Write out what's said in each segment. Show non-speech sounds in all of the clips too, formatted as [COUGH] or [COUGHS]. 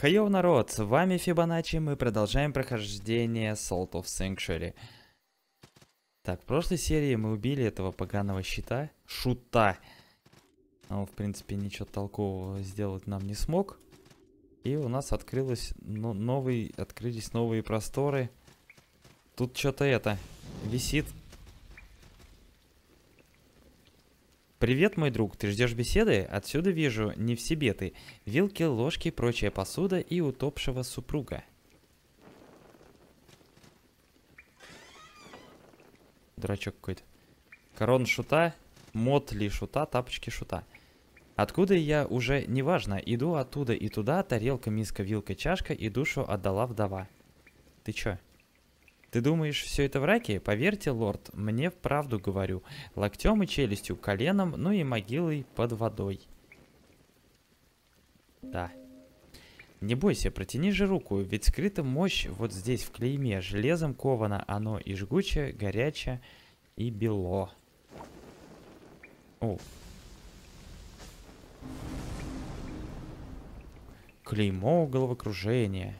Хайо, народ, с вами Фибоначчи, мы продолжаем прохождение Salt of Sanctuary. Так, в прошлой серии мы убили этого поганого щита, шута. Он, в принципе, ничего толкового сделать нам не смог. И у нас открылось ну, новый, открылись новые просторы. Тут что-то это, висит Привет, мой друг, ты ждешь беседы? Отсюда вижу не в себе ты. Вилки, ложки, прочая посуда и утопшего супруга. Дурачок какой-то. Корон шута, мод ли шута, тапочки шута. Откуда я уже неважно, иду оттуда и туда, тарелка, миска, вилка, чашка и душу отдала вдова. Ты чё? Ты думаешь, все это в раке? Поверьте, лорд, мне вправду говорю. Локтем и челюстью, коленом, ну и могилой под водой. Да. Не бойся, протяни же руку, ведь скрыта мощь вот здесь, в клейме. Железом ковано оно и жгучее, горячее и бело. О. Клеймо головокружения.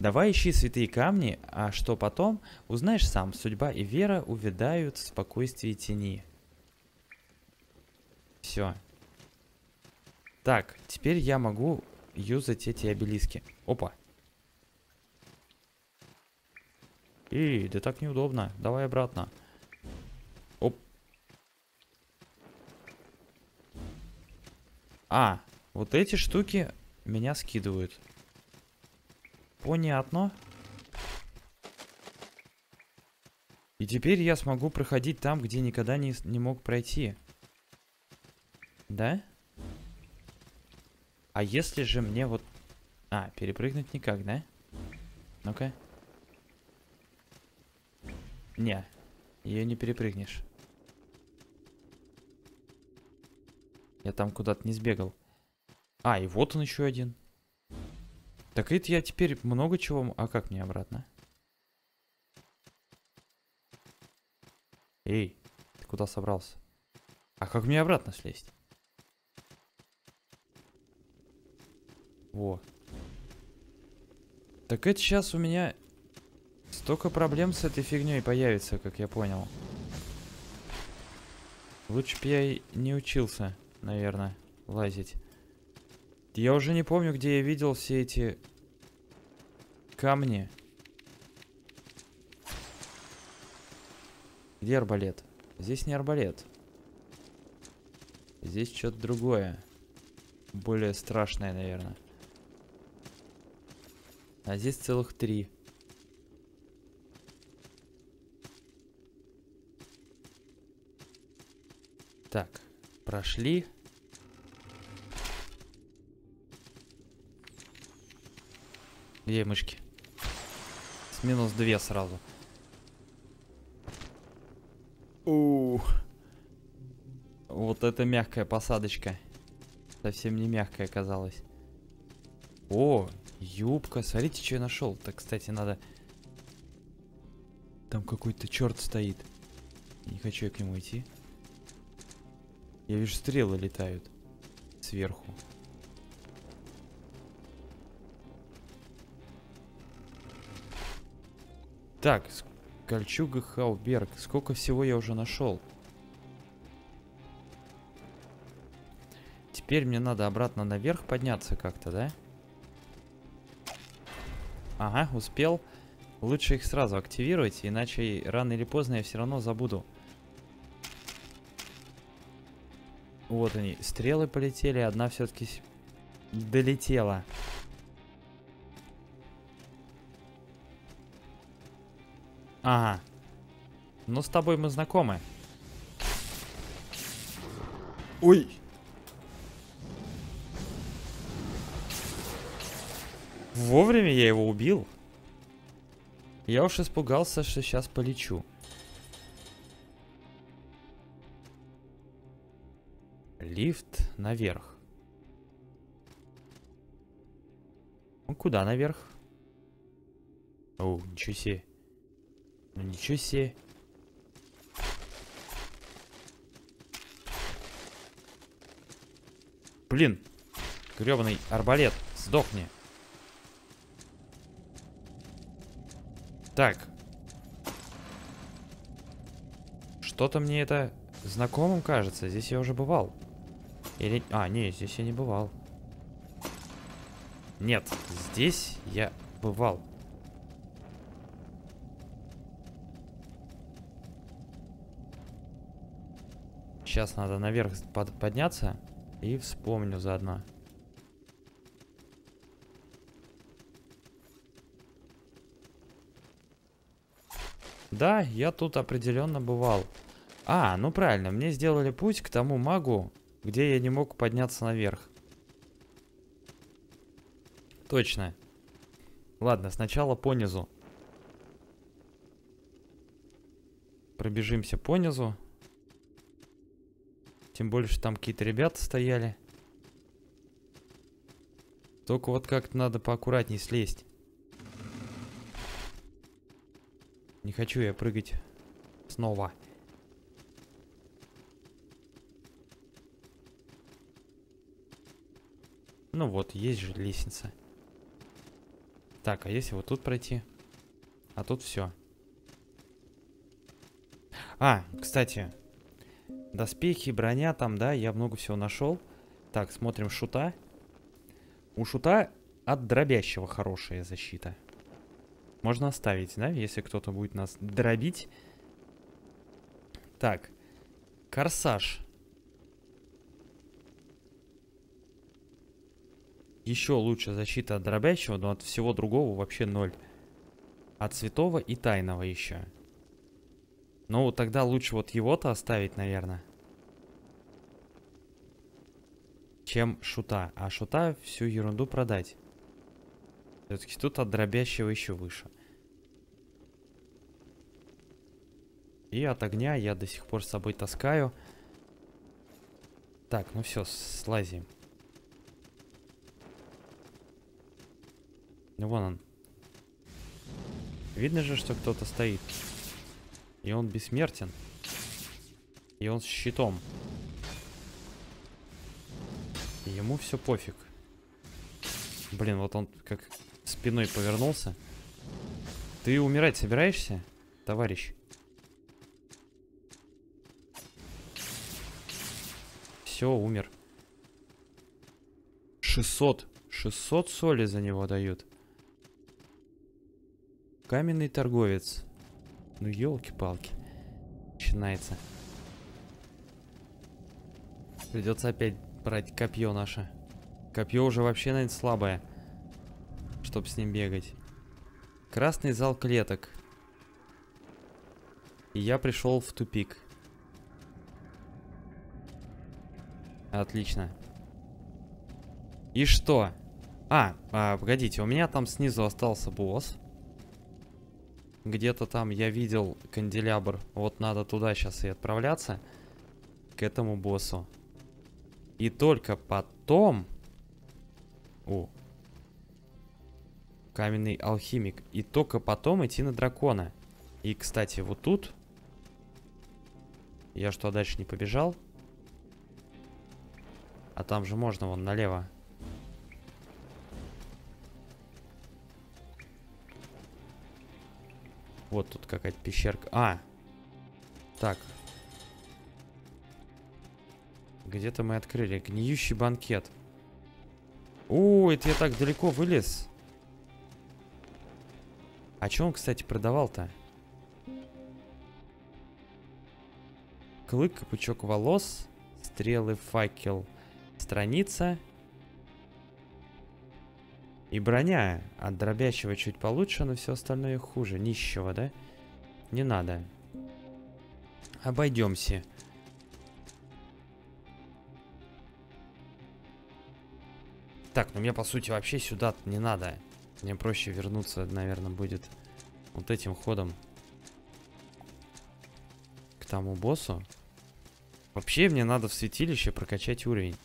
Давай ищи святые камни, а что потом, узнаешь сам. Судьба и вера увядают в спокойствии тени. Все. Так, теперь я могу юзать эти обелиски. Опа. Эй, да так неудобно. Давай обратно. Оп. А, вот эти штуки меня скидывают. Понятно. И теперь я смогу проходить там, где никогда не, не мог пройти. Да? А если же мне вот... А, перепрыгнуть никак, да? Ну-ка. Не, ее не перепрыгнешь. Я там куда-то не сбегал. А, и вот он еще один. Так это я теперь много чего... А как мне обратно? Эй, ты куда собрался? А как мне обратно слезть? Во. Так это сейчас у меня столько проблем с этой фигней появится, как я понял. Лучше бы я и не учился, наверное, лазить. Я уже не помню, где я видел все эти камни. Где арбалет? Здесь не арбалет. Здесь что-то другое. Более страшное, наверное. А здесь целых три. Так, прошли. Где мышки? С минус 2 сразу. Ух. Вот это мягкая посадочка. Совсем не мягкая оказалась. О, юбка. Смотрите, что я нашел. Так, кстати, надо... Там какой-то черт стоит. Не хочу я к нему идти. Я вижу, стрелы летают сверху. Так, Кольчуга Хауберг. Сколько всего я уже нашел? Теперь мне надо обратно наверх подняться как-то, да? Ага, успел. Лучше их сразу активировать, иначе рано или поздно я все равно забуду. Вот они, стрелы полетели, одна все-таки долетела. Ага. Ну, с тобой мы знакомы. Ой. Вовремя я его убил. Я уж испугался, что сейчас полечу. Лифт наверх. Ну, куда наверх? О, ничего себе. Ну ничего себе. Блин. Гребаный арбалет Сдохни. Так. Что-то мне это знакомым кажется. Здесь я уже бывал. Или... А, не, здесь я не бывал. Нет, здесь я бывал. Сейчас надо наверх под подняться и вспомню заодно. Да, я тут определенно бывал. А, ну правильно, мне сделали путь к тому магу, где я не мог подняться наверх. Точно. Ладно, сначала по низу. Пробежимся по низу. Тем что там какие-то ребята стояли. Только вот как-то надо поаккуратней слезть. Не хочу я прыгать снова. Ну вот, есть же лестница. Так, а если вот тут пройти? А тут все. А, кстати, доспехи, броня там, да, я много всего нашел. Так, смотрим шута. У шута от дробящего хорошая защита. Можно оставить, да, если кто-то будет нас дробить. Так, корсаж. Еще лучше защита от дробящего, но от всего другого вообще ноль. От святого и тайного еще. Ну, тогда лучше вот его-то оставить, наверное. Чем шута. А шута всю ерунду продать. Все-таки тут от дробящего еще выше. И от огня я до сих пор с собой таскаю. Так, ну все, слазим. Ну вон он. Видно же, что кто-то стоит. И он бессмертен. И он с щитом. Ему все пофиг. Блин, вот он как спиной повернулся. Ты умирать собираешься, товарищ? Все, умер. 600. 600 соли за него дают. Каменный торговец. Ну, елки-палки. Начинается. Придется опять брать копье наше. Копье уже вообще, наверное, слабое чтобы с ним бегать. Красный зал клеток. И я пришел в тупик. Отлично. И что? А, а, погодите, у меня там снизу остался босс. Где-то там я видел канделябр. Вот надо туда сейчас и отправляться. К этому боссу. И только потом... О, Каменный алхимик. И только потом идти на дракона. И, кстати, вот тут... Я что, дальше не побежал? А там же можно вон налево. Вот тут какая-то пещерка. А! Так. Где-то мы открыли. Гниющий банкет. О, это я так далеко вылез. А что он, кстати, продавал-то? Клык, пучок волос, стрелы, факел, страница. И броня от дробящего чуть получше, но все остальное хуже. Нищего, да? Не надо. Обойдемся. Так, ну мне по сути вообще сюда не надо. Мне проще вернуться, наверное, будет вот этим ходом к тому боссу. Вообще мне надо в святилище прокачать уровень.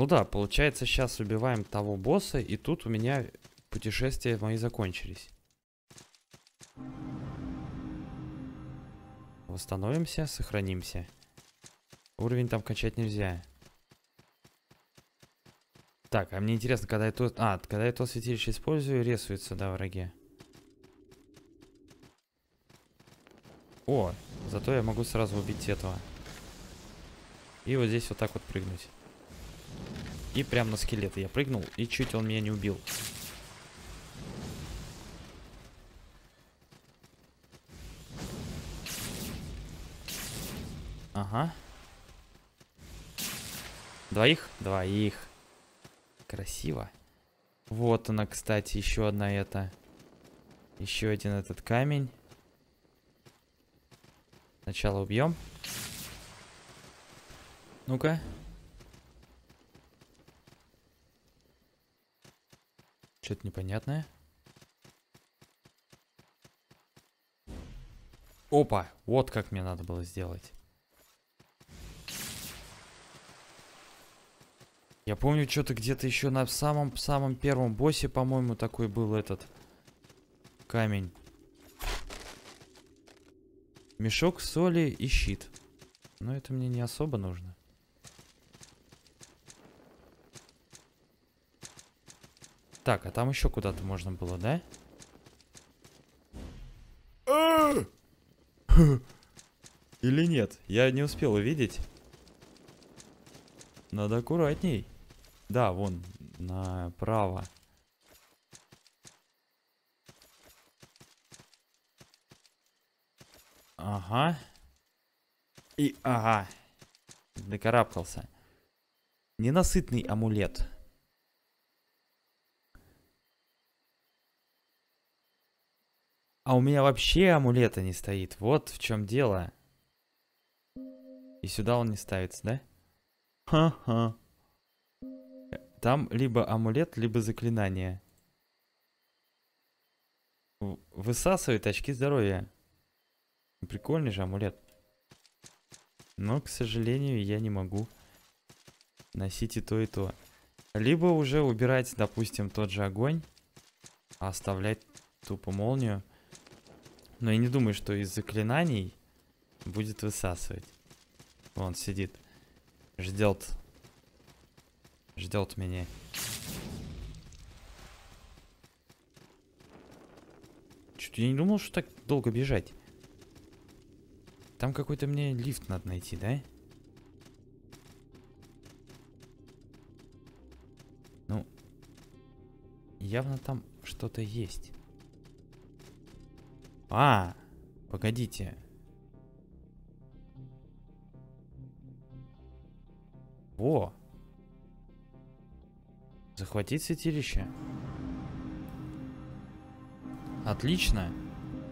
Ну да, получается, сейчас убиваем того босса, и тут у меня путешествия мои закончились. Восстановимся, сохранимся. Уровень там качать нельзя. Так, а мне интересно, когда я то... А, когда я то святилище использую, рисуются, да, враги. О, зато я могу сразу убить этого. И вот здесь вот так вот прыгнуть. И прям на скелеты я прыгнул, и чуть он меня не убил. Ага. Двоих? Двоих. Красиво. Вот она, кстати, еще одна это. Еще один этот камень. Сначала убьем. Ну-ка. Что-то непонятное. Опа, вот как мне надо было сделать. Я помню, что-то где-то еще на самом-самом первом боссе, по-моему, такой был этот камень. Мешок соли и щит. Но это мне не особо нужно. Так, а там еще куда-то можно было, да? Или нет? Я не успел увидеть. Надо аккуратней. Да, вон, направо. Ага. И ага. Докарабкался. Ненасытный амулет. А у меня вообще амулета не стоит. Вот в чем дело. И сюда он не ставится, да? Ха-ха. Там либо амулет, либо заклинание. Высасывает очки здоровья. Прикольный же амулет. Но, к сожалению, я не могу носить и то, и то. Либо уже убирать, допустим, тот же огонь, а оставлять тупо молнию. Но я не думаю, что из заклинаний будет высасывать. Вон сидит. Ждет. Ждет меня. Что-то я не думал, что так долго бежать. Там какой-то мне лифт надо найти, да? Ну, явно там что-то есть. А, погодите. Во. Захватить святилище. Отлично.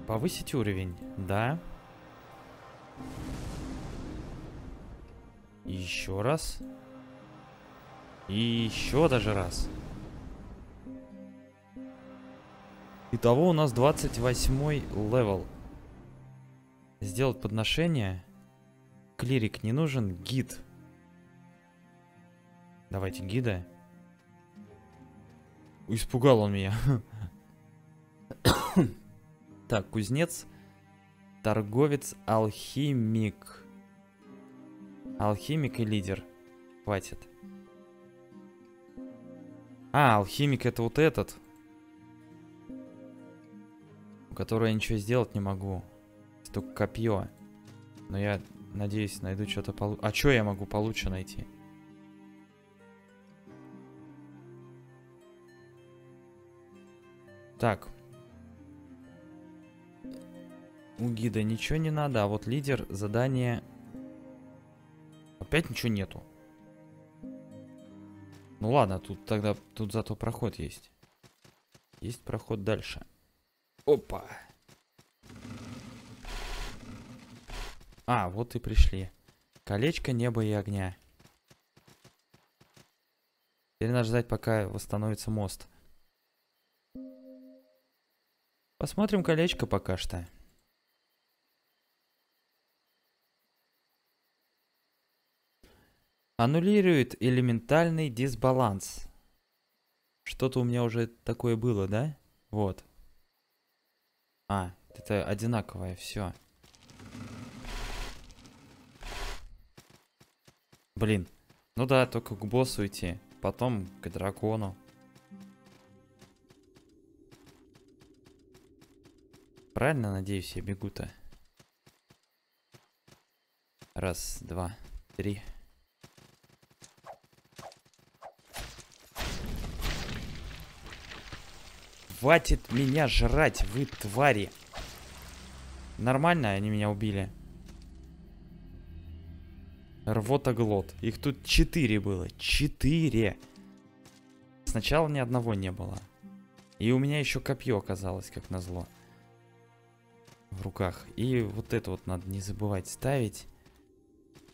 Повысить уровень. Да. Еще раз. И еще даже раз. Итого у нас 28 level. Сделать подношение. Клирик не нужен. Гид. Давайте гида. Испугал он меня. [COUGHS] так, кузнец. Торговец, алхимик. Алхимик и лидер. Хватит. А, алхимик это вот этот. У которого я ничего сделать не могу. Только копье. Но я надеюсь, найду что-то получше. А что я могу получше найти? Так. У гида ничего не надо, а вот лидер задание... Опять ничего нету. Ну ладно, тут тогда, тут зато проход есть. Есть проход дальше. Опа. А, вот и пришли. Колечко неба и огня. Теперь надо ждать, пока восстановится мост. Посмотрим колечко пока что. Аннулирует элементальный дисбаланс. Что-то у меня уже такое было, да? Вот. А, это одинаковое, все. Блин. Ну да, только к боссу идти. Потом к дракону. Правильно, надеюсь, я бегу-то. Раз, два, три. Хватит меня жрать, вы твари. Нормально они меня убили. Рвотоглот. Их тут четыре было. Четыре. Сначала ни одного не было. И у меня еще копье оказалось, как назло. В руках. И вот это вот надо не забывать ставить.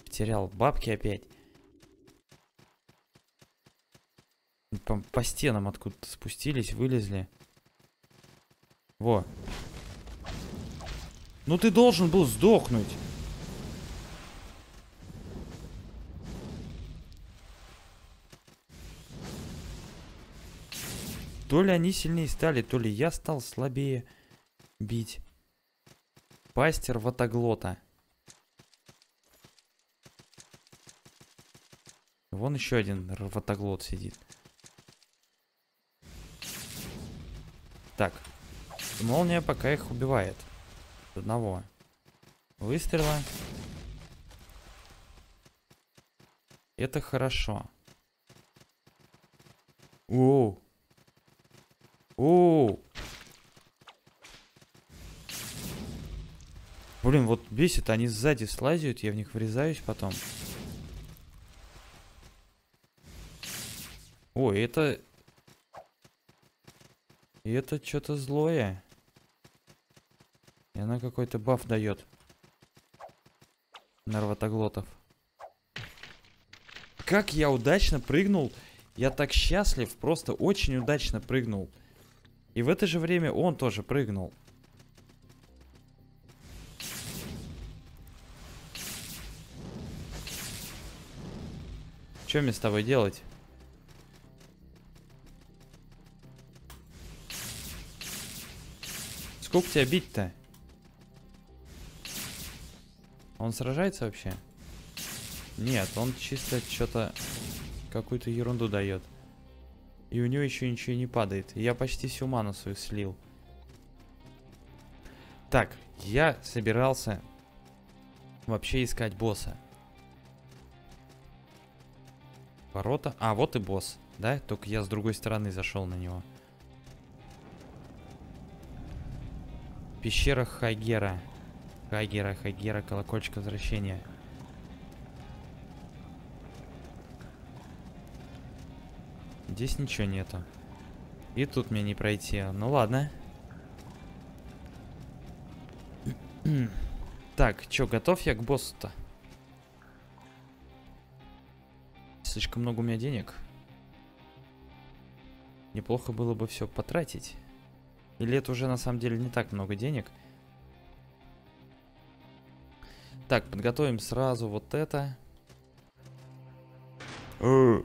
Потерял бабки опять. По, по стенам откуда-то спустились, вылезли. Во. Ну ты должен был сдохнуть. То ли они сильнее стали, то ли я стал слабее бить. Пастер ватоглота. Вон еще один рвотоглот сидит. Так, Молния пока их убивает. Одного. Выстрела. Это хорошо. Оу. Оу. Блин, вот бесит, они сзади слазят, я в них врезаюсь потом. Ой, это это что-то злое. И она какой-то баф дает. Нарватоглотов. Как я удачно прыгнул. Я так счастлив. Просто очень удачно прыгнул. И в это же время он тоже прыгнул. Что мне с тобой делать? Сколько тебя бить-то? Он сражается вообще? Нет, он чисто что-то... Какую-то ерунду дает. И у него еще ничего не падает. Я почти всю ману свою слил. Так, я собирался вообще искать босса. Ворота. А, вот и босс. Да? Только я с другой стороны зашел на него. Пещера Хагера. Хагера, Хагера, колокольчик возвращения. Здесь ничего нету. И тут мне не пройти. Ну ладно. [CLEARS THROAT] так, чё, готов я к боссу-то? Слишком много у меня денег. Неплохо было бы все потратить. Или это уже на самом деле не так много денег? Так, подготовим сразу вот это. Э.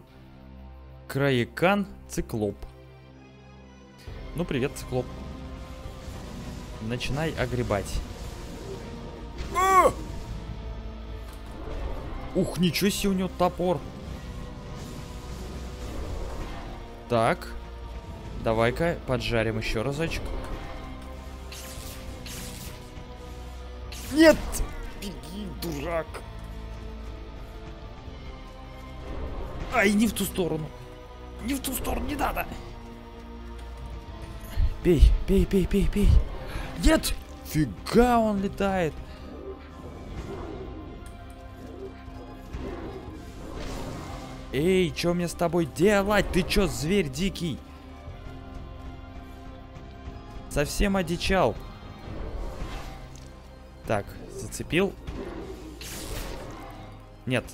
Краекан циклоп. Ну, привет, циклоп. Начинай огребать. А! Ух, ничего себе у него топор. Так. Давай-ка поджарим еще разочек. Нет! Беги, дурак! Ай, не в ту сторону. Не в ту сторону, не надо. Пей, пей, пей, пей, пей. Нет! Фига он летает. Эй, что мне с тобой делать? Ты чё, зверь дикий? Совсем одичал. Так, зацепил. Нет,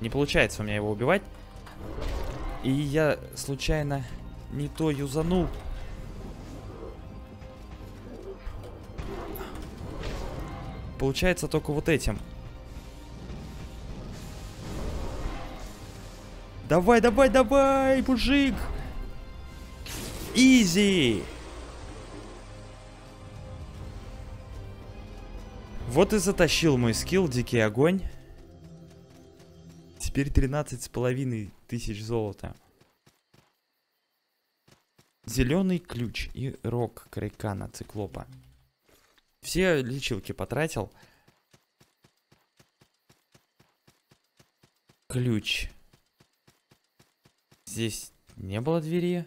не получается у меня его убивать. И я случайно не то юзанул. Получается только вот этим. Давай, давай, давай, мужик! Изи! Вот и затащил мой скилл Дикий Огонь. теперь 13 с половиной тысяч золота. Зеленый ключ и рог крайкана циклопа. Все лечилки потратил. Ключ. Здесь не было двери.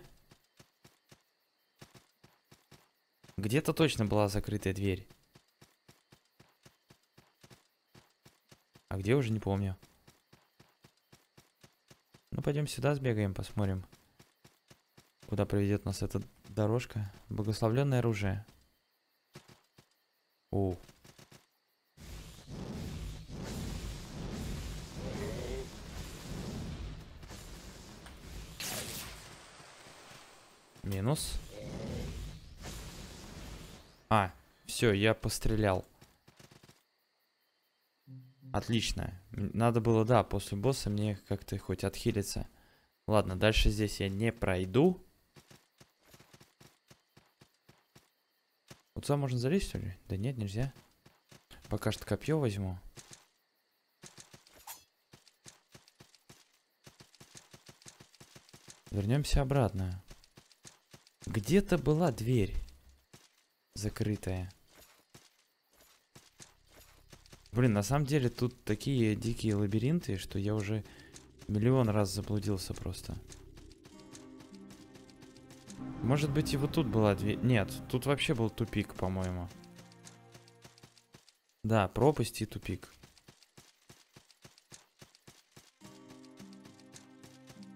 Где-то точно была закрытая дверь. А где уже не помню. Ну, пойдем сюда сбегаем, посмотрим. Куда приведет нас эта дорожка. Благословленное оружие. О. Минус. А, все, я пострелял. Отлично. Надо было, да, после босса мне как-то хоть отхилиться. Ладно, дальше здесь я не пройду. Вот сюда можно залезть, что ли? Да нет, нельзя. Пока что копье возьму. Вернемся обратно. Где-то была дверь закрытая. Блин, на самом деле тут такие дикие лабиринты, что я уже миллион раз заблудился просто. Может быть и вот тут была дверь... Нет, тут вообще был тупик, по-моему. Да, пропасть и тупик.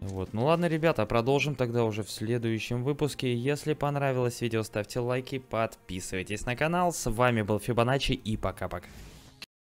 Вот, ну ладно, ребята, продолжим тогда уже в следующем выпуске. Если понравилось видео, ставьте лайки, подписывайтесь на канал. С вами был Фибоначчи и пока-пока.